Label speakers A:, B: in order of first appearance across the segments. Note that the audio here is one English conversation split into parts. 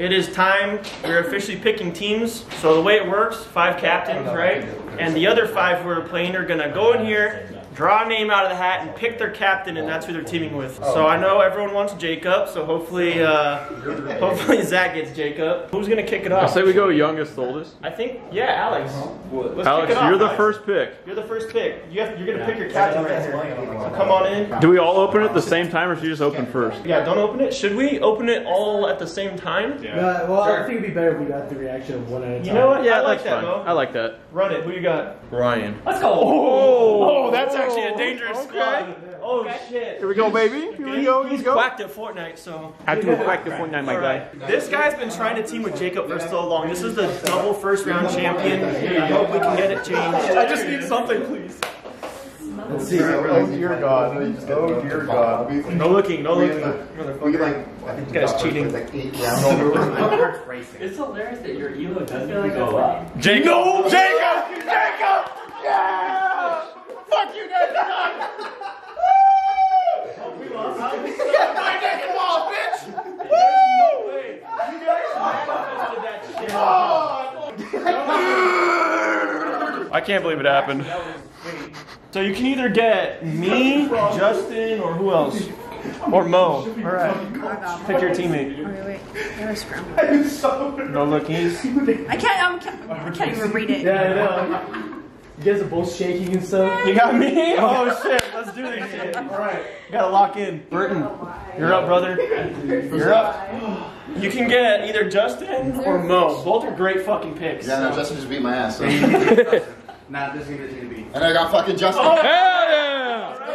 A: It is time. We're officially picking teams. So the way it works, five captains, right? And the other five who are playing are gonna go in here, draw a name out of the hat, and pick their captain, and that's who they're teaming with. So I know everyone wants Jacob. So hopefully, uh, hopefully Zach gets Jacob. Who's gonna kick it off?
B: I
A: off?
B: say we go youngest, oldest.
A: I think, yeah, Alex. Let's
B: Alex,
A: kick it off,
B: you're the
A: Alex.
B: first pick.
A: You're the first pick. You have, you're gonna pick your captain right here. So come on in.
B: Do we all open it at the same time, or should you just open first?
A: Yeah, don't open it. Should we open it all at the same time?
C: Uh, well, I think it'd be better if we got the reaction of one at a time.
A: You know what?
B: Yeah,
A: I like that
B: fine.
A: though.
B: I like that.
A: Run it. Who you got?
B: Ryan.
A: Let's go. Oh, oh that's actually a oh, dangerous
B: Okay.
A: squad. Oh shit.
B: Here we go, baby. Here we go. Here
A: He's
B: we go.
A: whacked at Fortnite, so.
B: I do back to point nine, my
A: All
B: guy.
A: right. This guy's been trying to team with Jacob for so long. This is the double first round champion. I hope we can get it changed. I just need something, please.
C: Let's see.
B: Oh dear God. Oh dear God.
A: No looking, no looking.
D: We like, I think
A: This guy's cheating.
D: Like eight rounds.
E: It's hilarious that your elo doesn't go up.
A: Jacob. No, Jacob. Jacob. Yeah. Fuck you guys.
B: I can't believe it happened.
A: So you can either get me, Justin, or who else? Or Mo. All right. Pick your teammate.
F: Wait, wait. There's from.
A: No look, he's.
F: I can't. I'm, can't, I can't even read it.
C: Yeah, I know. You guys are both shaking and stuff.
A: You got me? Oh shit, let's do this shit. All right, gotta lock in. Burton, you're up, brother. You're up. You can get either Justin or Mo. Both are great fucking picks.
D: Yeah, no, Justin just beat my ass. So.
C: Nah, this is gonna be.
D: And I got fucking Justin.
B: Oh, Hell yeah!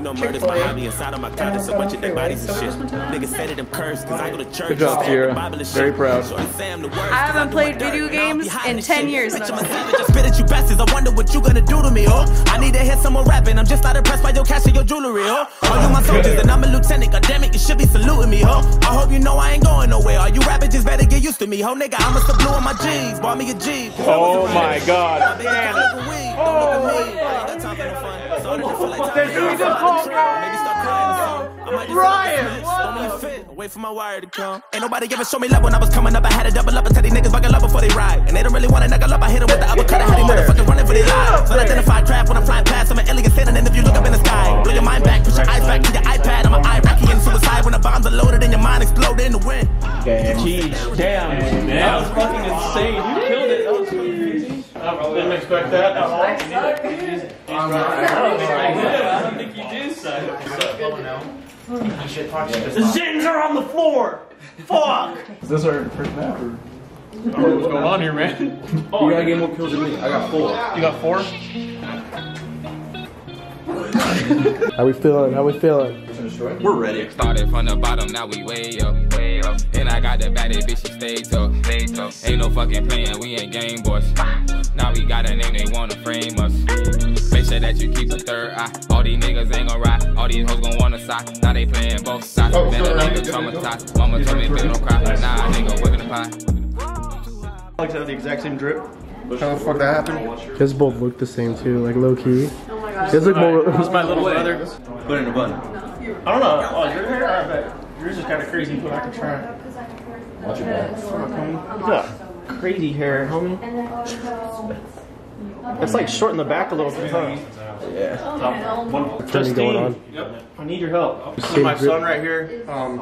G: Chick-fil-A. And also on the freeway, so
H: Niggas say that them cursed cause I go to church.
B: Good job, Tierra. Very proud.
F: I haven't played video games in 10 years.
H: Spit at you bastards, I wonder what you gonna do to me, oh. I need to hear someone rapping, I'm just not impressed by your cash and your jewelry, oh. Are you my soldiers and I'm a lieutenant, god damn it, you should be saluting me, oh. I hope you know I ain't going nowhere. Are you rapping, just better get used to me, ho nigga. I'm a blue on my G's, bought me a Jeep.
B: Oh my God.
H: Damn it. Don't look at me. I ain't got time for no fun. So I don't feel like. Maybe start crying. I might just Ryan, throw me a fit. Wait for my wire to come. Ain't nobody ever show me love when I was coming up. I had to double up and tell these niggas buckle up before they ride. And they don't really want to knuckle up. I hit them with the uppercut. I had these motherfuckers running for their lives. Unidentified craft when I'm flying past. I'm an alien standing and if you look up in the sky, blow your mind back, push your eyes back to your iPad. I'm an Iraqi and suicide when the bombs are loaded and your mind exploded in the wind.
A: Jeez, damn. That was fucking insane. You killed it. That was fucking crazy. I didn't expect that at all. I don't think you do suck. The Zins are on the floor. Fuck.
B: Is this our first map or? What's going on here, man?
A: Oh,
C: You gotta get more kills than me. I got four.
A: you got four?
C: How we feeling? How we feeling?
B: We're ready.
E: Started from the bottom, now we way up, way up. And I got that baddie bitch, she stays up, stays up. Ain't no fucking playing, we ain't game boys. Now we got a name, they wanna frame us. Make sure that you keep a third eye. All these niggas ain't gon' ride, all these hoes gon' wanna side. Now they playing both sides.
D: Oh,
E: Man, a
D: sorry,
E: nigga
D: I'm gonna go.
E: traumatized. Mama told me, baby, don't cry. Nah, nigga, whipping the pie.
A: Alex have the exact same drip.
D: How the fuck that happened?
C: You guys both look the same too, like low key.
F: My god.
C: You guys look more.
A: This is my little brother.
B: Put it in a bun.
A: I don't know. Oh, your hair? I bet. Yours is kind of crazy, but I can try.
D: Watch your back.
A: Yeah. Crazy hair, homie. It's like short in the back a little bit, huh?
C: What's
A: Justine,
C: going on?
A: I need your help. This is
C: Same
A: my son right here. Um,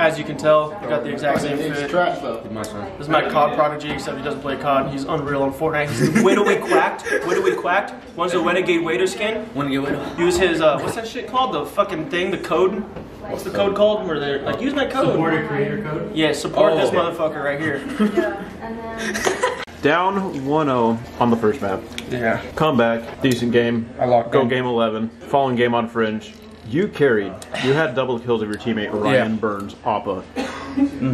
A: as you can tell, we got the exact same
D: It's
A: fit. This is my COD prodigy, except he doesn't play COD. He's unreal on Fortnite. He's Widoway Quacked. Widoway Quacked. One's the Renegade Wader skin.
E: Wanna get with
A: Use his, uh, what's that shit called? The fucking thing, the code? What's the code called? Where they're like, use my code. Support a creator code? Yeah, support this motherfucker right here.
B: Down 1-0 on the first map.
A: Yeah.
B: Comeback, decent game.
A: I locked
B: Go
A: in.
B: game 11. Following game on Fringe. You carried. You had double kills of your teammate Ryan Burns, Appa.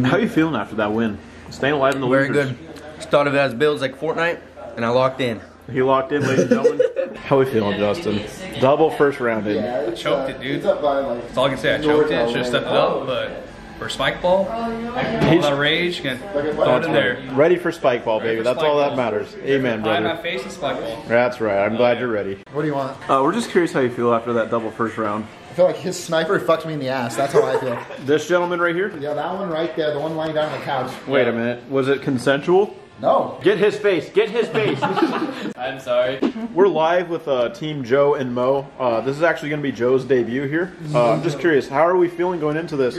B: How are you feeling after that win? Staying alive in the
I: Very
B: losers.
I: good. Started as builds like Fortnite, and I locked in.
B: He locked in, ladies and gentlemen. How are we feeling, Justin? Double first round in.
D: Yeah, it's,
E: Choked
D: uh,
E: it, dude.
D: It's up by like.
E: That's all I can say. I choked it. Should have stepped it up, but
J: for spike ball. All the rage, gonna throw it in there.
B: Ready for spike ball, baby. That's all that matters. Amen,
J: Eye in my face and spike ball.
B: That's right. I'm glad you're ready.
D: What do you want?
B: Uh, we're just curious how you feel after that double first round.
D: I feel like his sniper fucked me in the ass. That's how I feel.
B: This gentleman right here.
D: Yeah, that one right there, the one lying down on the couch.
B: Wait a minute. Was it consensual?
D: No.
B: Get his face. Get his face.
J: I'm sorry.
B: We're live with uh, Team Joe and Mo. Uh, this is actually going to be Joe's debut here. Uh, I'm just curious, how are we feeling going into this?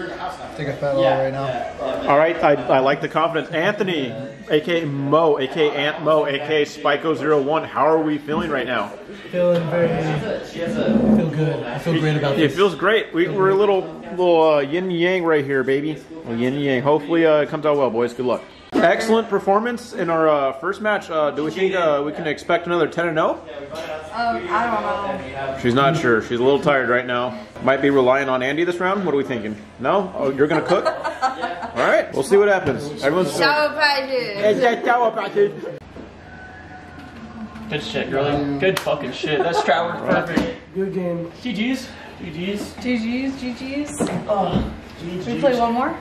D: Take a fat yeah. right now.
B: All right, I, I like the confidence. Anthony, aka Mo, aka Ant Mo, aka Spiko01, how are we feeling right now?
C: Feeling very, I feel good. I feel great about this.
B: It feels great. We, we're a little little uh, yin yang right here, baby. Well, yin yang. Hopefully uh, it comes out well, boys. Good luck. Excellent performance in our uh, first match. Uh, do we think uh, we can expect another 10 and 0?
F: Um, I don't know.
B: She's not sure. She's a little tired right now. Might be relying on Andy this round. What are we thinking? No? Oh, you're gonna cook? All right. We'll see what happens. Everyone's
F: Sour patches.
A: Good shit, girlie. Good fucking shit. That's Trevor. Perfect.
K: Good game.
A: GG's. GG's.
F: GG's, GG's.
A: Oh,
F: Should we play one more?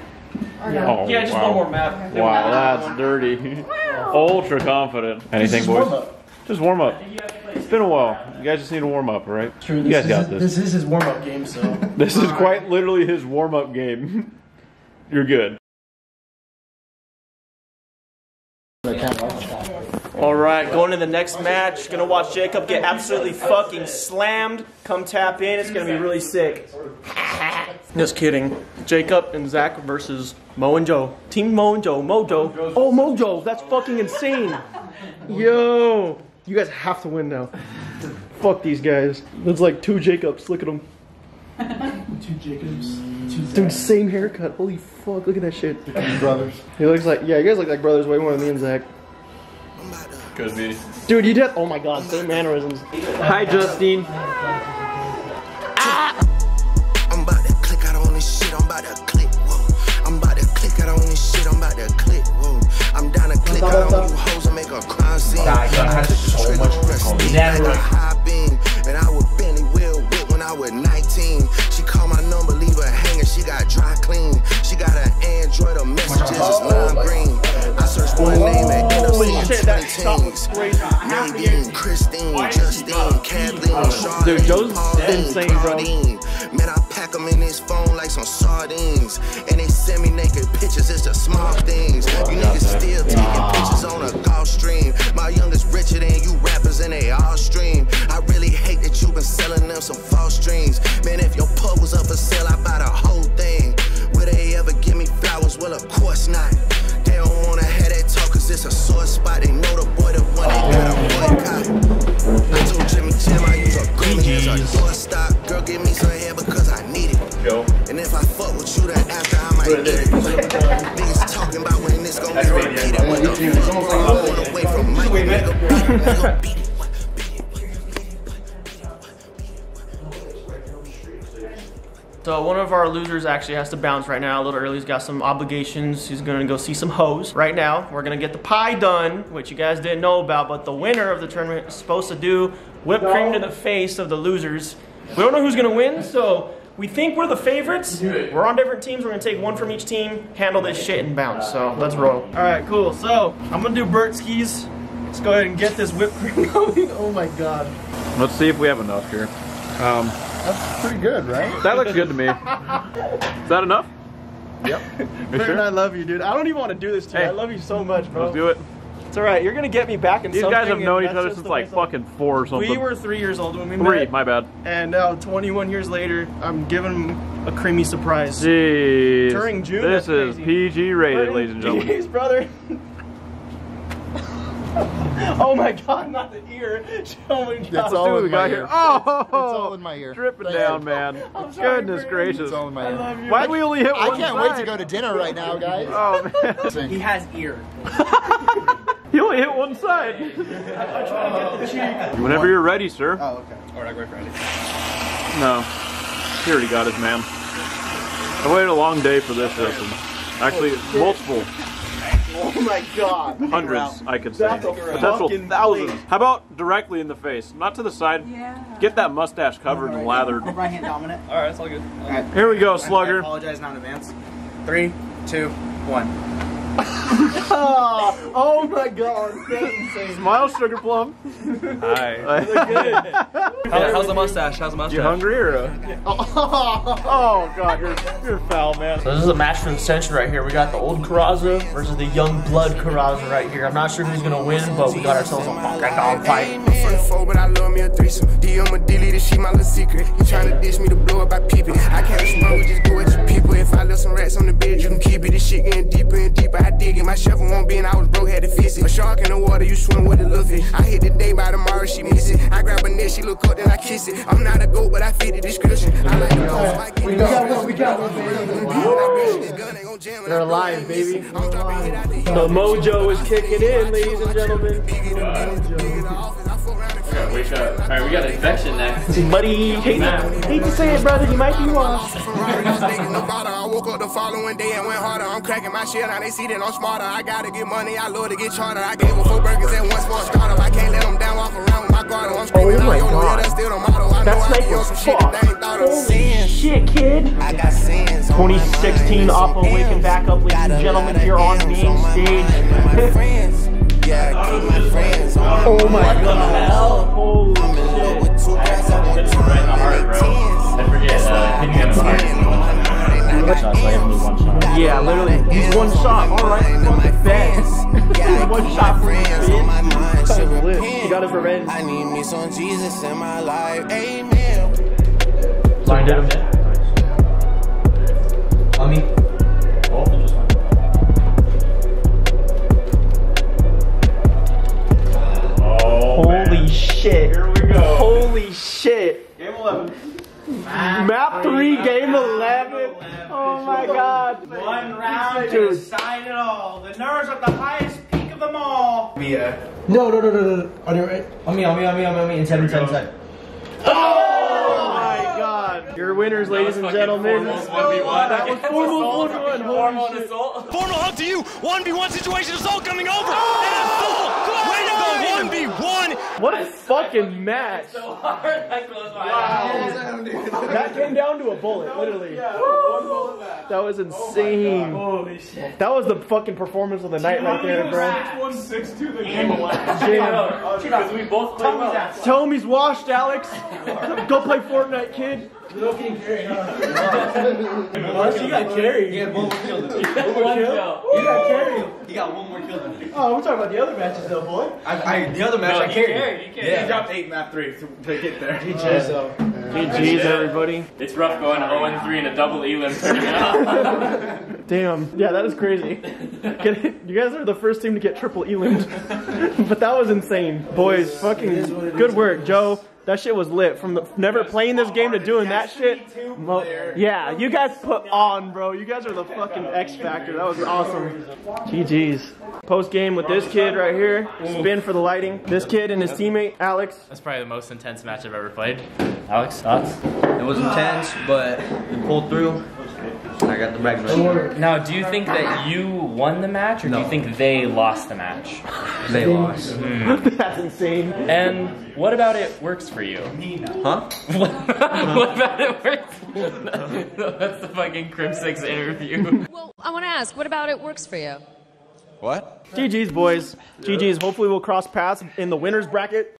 F: Or no?
B: Oh,
A: Yeah, just
B: wow.
A: one more map.
B: Wow, that's dirty. Ultra confident. Anything, boys? Just warm up. It's been a while. You guys just need to warm up, right?
K: True.
B: You guys
K: is,
B: got this.
K: This is his warm-up game, so.
B: This is quite literally his warm up game. You're good.
A: All right, going to the next match. Gonna watch Jacob get absolutely fucking slammed. Come tap in. It's gonna be really sick. Just kidding. Jacob and Zach versus Mo and Joe. Team Mo and Joe. Mojo. Oh, Mojo. That's fucking insane. Yo. You guys have to win now. Fuck these guys. It's like two Jacobs. Look at them.
K: Two Jacobs. Two
A: Dude, same haircut. Holy fuck. Look at that shit.
D: Brothers.
A: He looks like, yeah, you guys look like brothers way more than me and Zach.
J: Good beauty.
A: Dude, you did, oh my god, same mannerisms. Hi, Justine.
L: I'm about to click out on this shit, I'm about to click, whoa. I'm about to click out on this shit, I'm about to click, whoa. I'm down to click out on you hoes and make a crime scene.
C: Nah, you had so much
L: Prestige
C: Never.
L: like a high beam. And I would Benny Will whip when I was 19. She called my number, leave her hanging, she got dry clean. She got an Android, her messages is oh, oh, oh, lime
A: green.
L: Seeing
A: shit,
L: 20
A: that shot was
L: teens.
A: crazy.
L: Nadine, Christine, Justine, Kathleen, Charlene,
A: Dude, Joe's
L: Pauline,
A: insane, bro.
L: Claudine. Man, I pack them in this phone like some sardines. And they send me naked pictures, it's the small things. You niggas still taking pictures on a golf stream. My youngest richer than you rappers and they all stream. I really hate that you been selling them some false dreams. Man, if your
A: our losers actually has to bounce right now a little early. He's got some obligations. He's gonna go see some hoes. Right now, we're gonna get the pie done, which you guys didn't know about, but the winner of the tournament is supposed to do whipped cream to the face of the losers. We don't know who's gonna win, so we think we're the favorites. We're on different teams. We're gonna take one from each team, handle this shit, and bounce. So let's roll. All right, cool. So I'm gonna do Burt skis. Let's go ahead and get this whipped cream going. Oh my god.
B: Let's see if we have enough here. Um,
D: That's pretty good, right?
B: that looks good to me. Is that enough?
D: Yep.
B: Sure?
A: I love you, dude. I don't even want to do this to you.
B: Hey.
A: I love you so much, bro.
B: Let's do it.
A: It's all right. You're gonna get me back in
B: These guys have known each other since like fucking four or something.
A: We were three years old when we
B: Three,
A: met,
B: my bad.
A: and now 21 years later, I'm giving him a creamy surprise.
B: Jeez.
A: During June,
B: This is. PG rated, ladies and gentlemen.
A: Jeez, brother. oh my God, not the ear. Oh my God.
D: It's all in
B: we
D: my
B: got
D: ear.
B: here. Oh,
D: It's all in my ear.
B: dripping
D: Thank
B: down, man.
A: I'm sorry,
B: Goodness
A: Burt.
B: gracious.
D: It's all in my
A: I
D: ear.
A: love you.
B: Why'd we only hit
D: I
B: one
D: can't wait to go to dinner right now, guys.
B: Oh man,
K: He has ear.
B: you only hit one side. Whenever you're ready, sir.
D: Oh, okay.
J: Or not great Friday.
B: No, he already got his man. I waited a long day for this listen. Actually, oh, multiple
A: Oh my God.
B: hundreds, I could say.
A: That's a
B: Potential
A: fucking
B: thousands.
A: plate.
B: How about directly in the face, not to the side?
F: Yeah.
B: Get that mustache covered and lathered.
C: Right hand dominant.
J: Alright, that's all good. All right.
B: Here we go,
C: I
B: slugger.
C: apologize now in advance.
J: Three, two, one.
B: Oh, oh my god. Smile, Sugar Plum.
J: Hi. How's the mustache? How's the mustache?
B: You hungry or? Uh... Oh, god, you're you're foul, man.
A: So this is a match for the century right here. We got the old Karaza versus the young blood Karaza right here. I'm not sure who's gonna win, but we got ourselves a fucking dog fight.
M: Front four, but I love me a threesome. D, I'ma delete this shit, my little secret. You tryna dish me to blow up, I peep it. I can't respond, we just go at your people. If I left some rats on the bed, you can keep it. This shit getting deeper and deeper. I dig it. My shovel won't be, and I was broke, had to fix it. A shark in the water, you swim with a little fish. I hit the day by tomorrow, she miss it. I grab a net, she look up, then I kiss it. I'm not a goat, but I fit the description. I like the clothes, I get
C: We got one, we got one,
A: They're alive, baby. The mojo is kicking in, ladies and gentlemen.
J: Wake up. Alright, we got infection next.
A: Buddy, hate, hate to say it, brother, you might be washed.
M: I woke up the following day and went harder. I'm cracking my shit, now they see that I'm smarter. I gotta get money, I love to get charter. I gave four burgers at once for a startup. I can't let them down, walk around with my guard. I'm screaming,
A: Oh my God.
M: that's still the motto. I know
A: That
M: I
A: snake was
M: some shit that they ain't thought of.
A: Holy shit, kid.
M: I got sins.
A: 2016 Oppo waking back up, ladies and gentlemen, here on main stage.
M: friends. Yeah, keep my friends.
A: Oh my god. Holy
M: I'm in love with two girls, I want two
J: Right in the heart, bro. I forget, uh, hitting him in the heart.
A: Yeah, literally. He's one shot. Alright, fucking bet. one shot for his bitch. He got his revenge.
M: I need me some Jesus in my life. Amen.
A: Blinded him.
J: On me.
B: One round to decide it all. The nerves at the highest peak of them all.
J: Yeah.
G: No, no, no, no, no. On your right.
J: On me, on me, on me, on me, in 10, 10, 10.
A: Oh my god. Your winners, ladies and gentlemen. That was formal 1v1. Holy shit.
M: Formal hug to you. 1v1 situation assault coming over. And assault. Way to go. 1v1.
A: What a fucking match. Wow. That came down to a bullet, literally. That was oh insane.
B: Holy shit.
A: That was the fucking performance of the night right there, bro.
B: 6-1, 6-2 the game.
A: Damn.
J: we both play well.
A: Tell him he's washed, Alex. Go play Fortnite, kid.
G: You got carried.
J: He had one more kill than me.
G: You got carried.
J: He got one more kill than me.
G: Oh, we're talking about the other matches though, boy.
J: I, I, the other match I carried.
B: He dropped 8 map 3 to, to get there.
G: so.
A: GG's, everybody.
J: It's rough going 0-3 in a double elim tournament.
A: Damn. Yeah, that is crazy. You guys are the first team to get triple elimed. but that was insane. Boys, fucking good work, Joe. That shit was lit. From the, never playing this game to doing that shit. Mo- yeah, you guys put on, bro. You guys are the fucking X factor. That was awesome. GG's. Post game with this kid right here. Spin for the lighting. This kid and his teammate, Alex.
J: That's probably the most intense match I've ever played. Alex, thoughts?
I: It was intense, but we pulled through. I got the bag.
K: Now, do you think that you won the match, or do you think they lost the match?
I: They lost. Hmm.
A: That's insane.
K: And what about it works for you?
I: Huh?
K: what about it works? That's the fucking Crimsix interview.
F: Well, I want to ask, what about it works for you?
I: What?
A: GG's, boys. GG's. Hopefully, we'll cross paths in the winners bracket.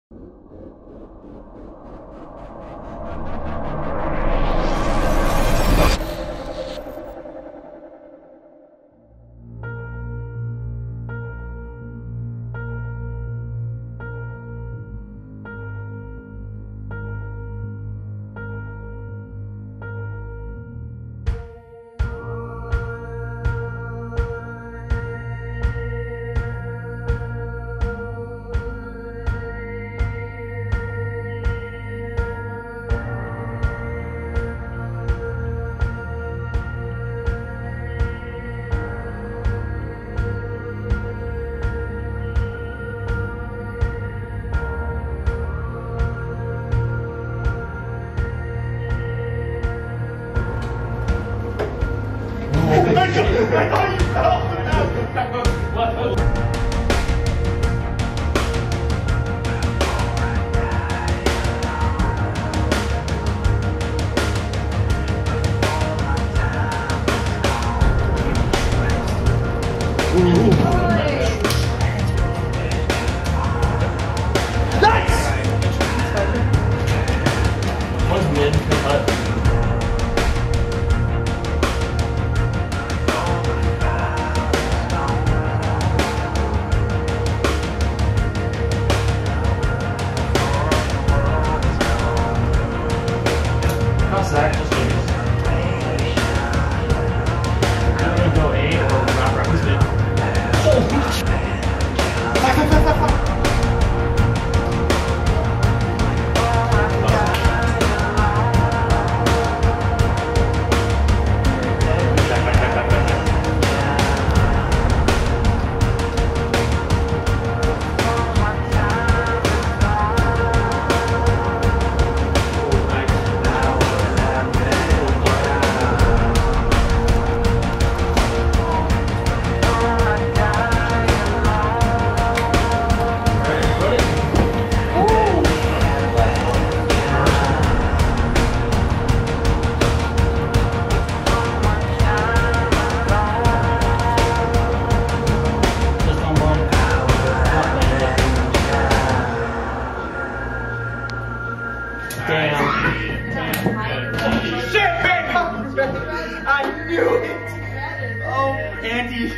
K: I knew it! Oh, Andy.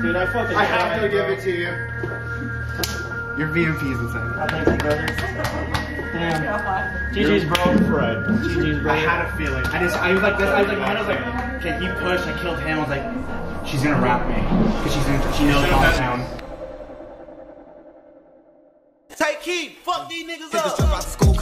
A: Dude, I fucking
D: I have to give it to you. Your VMP is insane.
A: I thank you, brother. Damn. GG's, bro.
B: Right.
A: GG's, bro.
K: I had a feeling. I just, I was like this. I was like, my head was like, okay, he pushed. I killed him. I was like, she's gonna wrap me because she's gonna, she knows calm down.
L: Take heat, fuck these niggas up.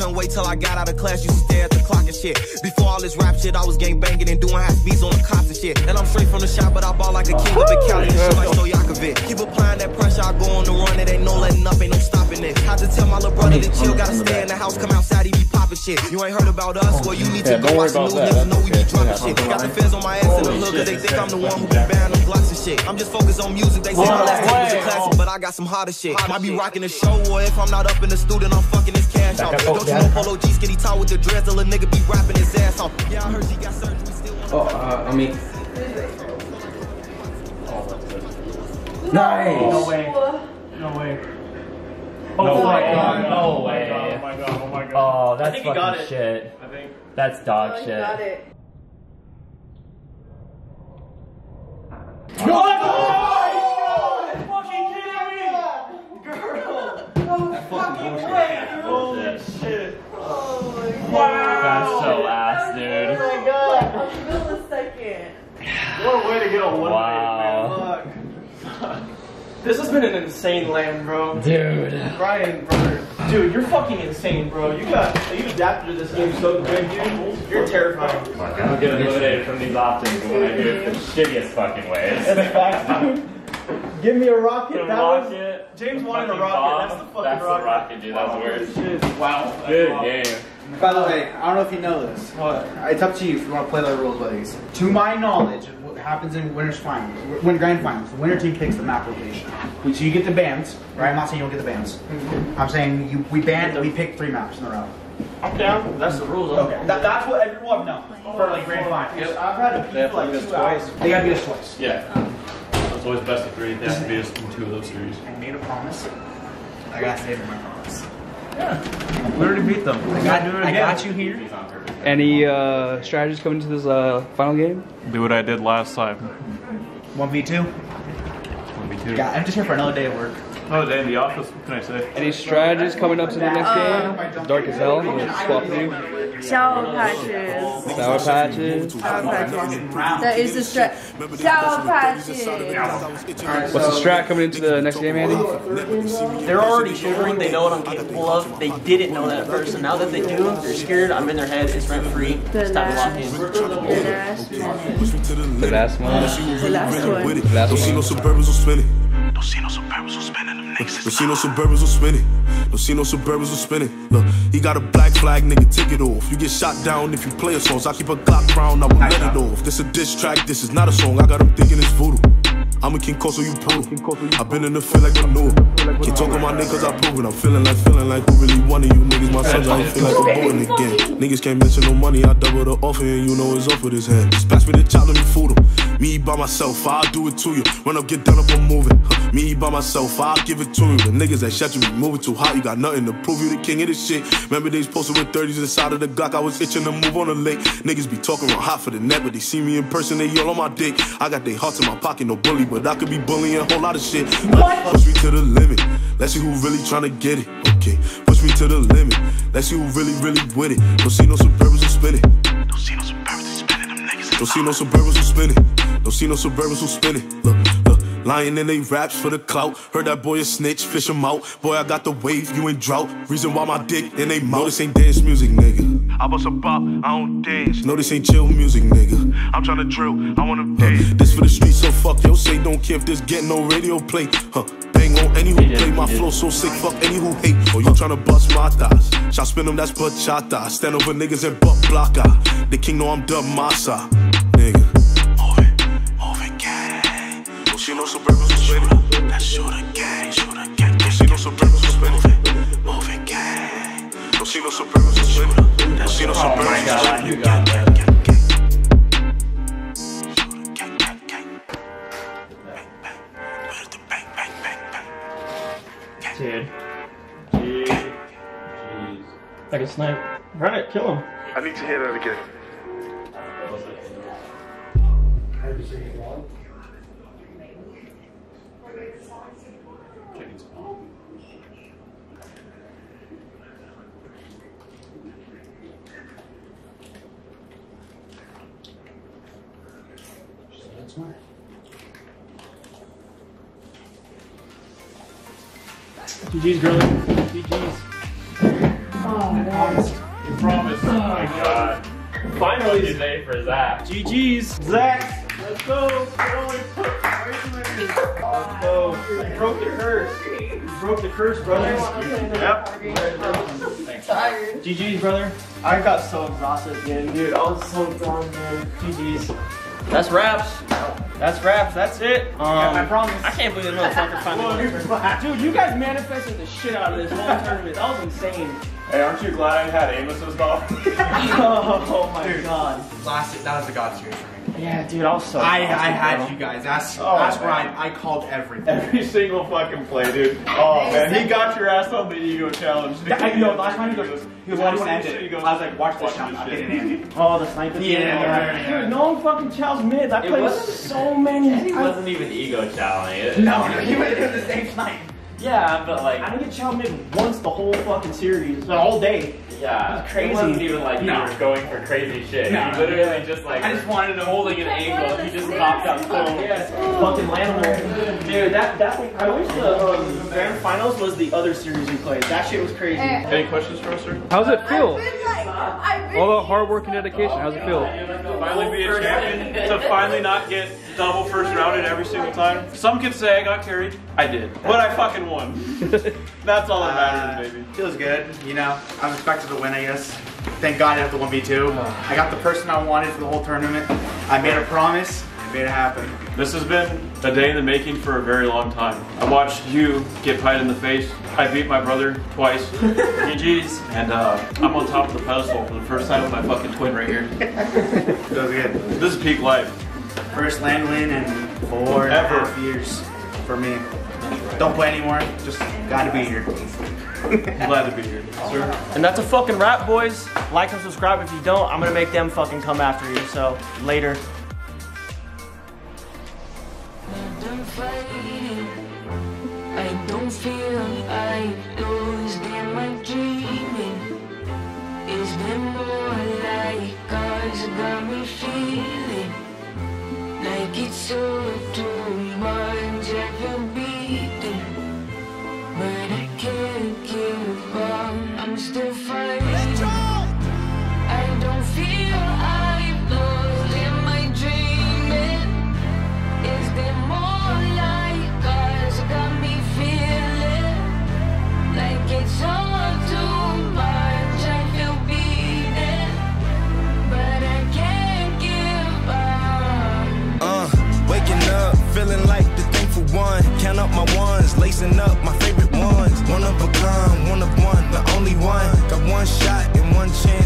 L: Couldn't wait till I got out of class. Used to stare at the clock and shit. Before all this rap shit, I was gang banging and doing high speeds on the cops and shit. And I'm straight from the shop, but I ball like a king up in Cali and shit like Stojakovic. Keep applying that pressure, I go on the run. It ain't no letting up, ain't no stopping it. Had to tell my little brother to chill, gotta stay in the house, come outside, he be popping shit. You ain't heard about us, well, you need to go watch the
B: about
L: news, niggas know we be dropping shit. Got the feds on my ass in the hood, cause they think I'm the one who be banned them blocks and shit. I'm just focused on music, they say my last name is a classic, but I got some hotter shit. Might be rocking the show, or if I'm not up in the studio, I'm fucking this cash off. Don't you know Polo G skinny tall with the dreads, till a nigga be rapping his ass off. Yeah, I heard she got surgery, still
I: Oh, uh, I mean.
J: Nice.
A: No way. No way.
J: Oh,
A: No
J: my
A: way.
J: god. No way.
A: Oh my god. Oh my god.
J: Oh,
A: I
J: that's
A: think he got
J: fucking
A: it.
J: shit.
A: I think.
J: That's dog shit.
A: Holy shit.
J: That's so ass, dude.
A: What a way to get a one
J: Wow.
A: way, man. Fuck. This has been an insane LAN, bro.
J: Dude.
A: Brian, brother. Dude, you're fucking insane, bro. You got you adapted to this game so good, dude. You're terrifying.
J: I'm getting eliminated from these options when I do it the shittiest fucking ways.
A: That's facts, dude. Give me a rocket.
J: The
A: that was
J: rocket.
A: James wanted a
J: fucking
A: rocket.
J: bomb.
A: That's the fucking
J: That's
A: rocket.
J: the rocket, dude. That's was
A: Holy
J: worse.
A: shit. Wow.
J: Good game.
K: By the way, I don't know if you know this. It's up to you if you want to play the rules, buddies. To my knowledge, what happens in winners finals, win grand finals, the winner team picks the map location. We- So you get the bands, right? I'm not saying you don't get the bands. Mm-hmm. I'm saying you, we ban, we pick three maps in a row.
A: I'm down. That's the rules.
K: Okay, that, that's what everyone knows for like grand finals. I've had a
B: They have to
K: like
B: beat us
K: two. They gotta beat us twice.
B: Yeah. It's always best of three. They have to be us in two of those series.
K: I made a promise. I gotta stay with my promise.
B: Yeah, We already beat them.
K: I got, do it again. I got you here.
N: Any uh, strategies coming to this uh, final game?
B: Do what I did last time.
K: One v two.
B: One v two.
K: Yeah, I'm just here for another day of work.
B: Another day in the office. What can I say?
N: Any strategies coming up to the next game? Dark as hell. We'll swap you.
F: Sour patches.
N: Sour patches.
F: Sour patches. That is the strat. Sour patches.
N: What's the strat coming into the next game, Andy?
O: They're already shivering. They know what I'm capable of. They didn't know that at first, and now that they do, they're scared. I'm in their head. It's rent free. It's time to lock in.
F: The last minute.
N: The last one.
F: The last one.
N: The last
P: Don't see no
N: one.
P: suburbans on spinning. Don't see no suburbans on spinning. Don't see no suburbans on spinning. Don't see no suburbans on spinning. Look, he got a black flag, nigga, take it off. You get shot down if you play a song. I keep a Glock round, I will let it off. This a diss track, this is not a song. I got him thinking it's voodoo. I'm a king coastal, you poodle. I've been in the field like a new. Can't talk on my niggas, I prove it. I'm feeling like, feeling like who really wanted you niggas. My sons, I don't feel like a boy again. Niggas can't mention no money, I double the offer, and you know it's off with his head. Just pass me the chop, let me fool him. Me by myself, I'll do it to you. When I get done I'm moving. Huh. Me by myself, I'll give it to you. The niggas that shut you, be moving too hot. You got nothing to prove you the king of this shit. Remember days posted with 30s inside of the Glock. I was itching to move on the lake. Niggas be talking real hot for the net, but they see me in person, they yell on my dick. I got their hearts in my pocket, no bully, but I could be bullying a whole lot of shit. Huh. Push me to the limit. Let's see who really trying to get it. Okay, push me to the limit. Let's see who really, really with it. Don't see no suburbans who spin it. Don't see no Don't see no suburbans who spin it. Don't see no suburbans who spin it. Look, look. Lying in they raps for the clout. Heard that boy a snitch, fish him out. Boy, I got the wave, you in drought. Reason why my dick in they mouth. No, this ain't dance music, nigga. I bust a bop, I don't dance. No, this ain't chill music, nigga. I'm tryna drill, I wanna dance. this for the streets, so fuck yo. Say don't care if this get no radio play. Huh. Bang on any who play my flow so sick, fuck any who hate. Or you tryna bust my thighs. Shot spin them, that's bachata. Stand over niggas and butt blocker. The king know I'm dub massa. See no suburbans who spin. That's shooter gang, shooter gang. Don't see no suburbans who spin it. Move it, gang. Don't see no spin it. Don't see no suburbans who spin it. You got that.
A: Dude. Jeez. Like a snipe. Run it, kill him.
D: I need to hear that again.
A: GG's girl. GG's.
J: You oh, promised. Oh my god. Finally today for Zach.
A: GG's. Zach. Let's go. Let's. You broke the curse. You broke the curse, brother. Yep.
O: Tired.
A: GG's, brother.
O: I got so exhausted again, dude. I was so done, man.
A: GG's.
O: That's raps.
A: That's raps. That's it. Um,
O: I promise.
A: I can't believe this motherfucker finally. Dude, you guys manifested the shit out of this whole tournament. That was insane.
J: Hey, aren't you glad I had Amos as well?
A: oh my god.
K: Last, that was the God series for me.
A: Yeah, dude, I was so.
K: I,
A: exhausted,
K: I had
A: bro.
K: you guys. That's
J: Oh,
K: that's
J: man.
K: right. I called everything.
J: Every single fucking play, dude. Oh man, he got your ass on the ego challenge. Dude.
K: I know. Last time he goes, he goes, "Why do you want to end
J: He
K: it?"
J: goes,
K: I was like, "Watch this
J: "Watch
K: shot. I'm
J: shit."
K: getting Andy."
A: Oh, the sniper.
K: Yeah, yeah, yeah.
A: Dude, no one fucking chows mids. I played
Q: wasn't-
A: so many.
Q: It
A: I-
Q: wasn't even ego challenge.
K: No, no, you went in the same night.
Q: Yeah, but like,
A: I didn't get challenged mid once the whole fucking series, the whole day.
Q: Yeah,
A: It's crazy.
Q: It wasn't even like
J: You
Q: you
J: were
Q: were
J: going for crazy shit.
K: No.
J: You literally just like.
K: I just wanted to
Q: holding an angle. He just popped up. Boom.
A: Fucking Lanimal. Dude, that that I wish the um, grand finals was the other series we played. That shit was crazy.
J: Any questions for us, sir?
N: How's it feel?
F: I've
N: All that hard work and dedication. How's it feel?
R: Finally be a champion, to finally not get double first rounded every single time. Some could say I got carried. I did. But I fucking won. That's all that uh, matters, baby.
K: Feels good. You know, I was expected to win. I guess. Thank God I have the one v two. I got the person I wanted for the whole tournament. I made a promise. I made it happen.
R: This has been a day in the making for a very long time. I watched you get pied in the face. I beat my brother twice. GG's. And uh, I'm on top of the pedestal for the first time with my fucking twin right here.
K: Feels good.
R: This is peak life.
K: First LAN win in four and a
R: Ever.
K: half years for me. Don't play anymore. Just gotta be here.
R: Glad to be here, sir.
A: And that's a fucking wrap, boys. Like and subscribe. If you don't, I'm gonna make them fucking come after you. So later. fighting.
S: I don't feel I lose them, I'm dreaming. Is there more like cars got me feeling? Like it's so too much, everyone.
L: mixing up my favorite ones. One of a kind, one of one, the only one. Got one shot and one chance.